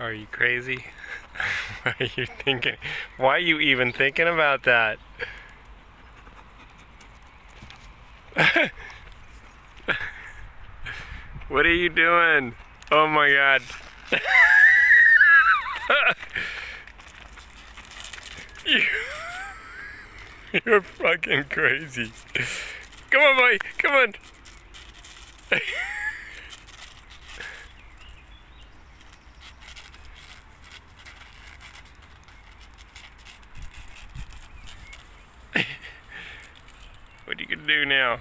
Are you crazy? Why are you thinking? Why are you even thinking about that? what are you doing? Oh my god. you, you're fucking crazy. Come on, boy. Come on. Do now?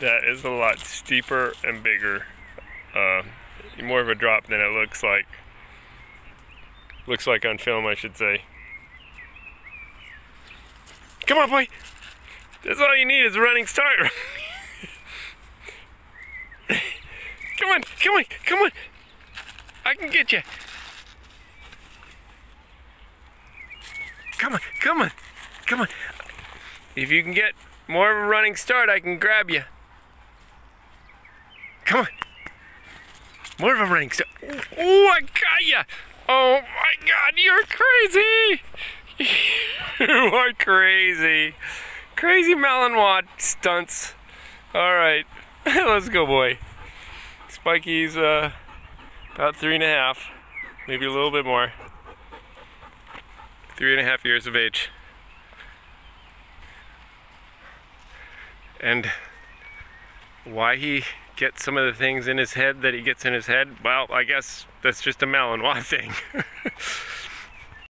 That is a lot steeper and bigger. Uh, more of a drop than it looks like. Looks like on film, I should say. Come on, boy! That's all you need is a running start. come on, come on, come on! I can get you. Come on, come on. If you can get more of a running start, I can grab you. Come on. More of a running start. Oh, I got you. Oh my God, you're crazy. you are crazy. Crazy Malinois stunts. All right, let's go, boy. Spikey's uh, about three and a half, maybe a little bit more. Three and a half years of age. And why he gets some of the things in his head that he gets in his head, well, I guess that's just a Malinois thing.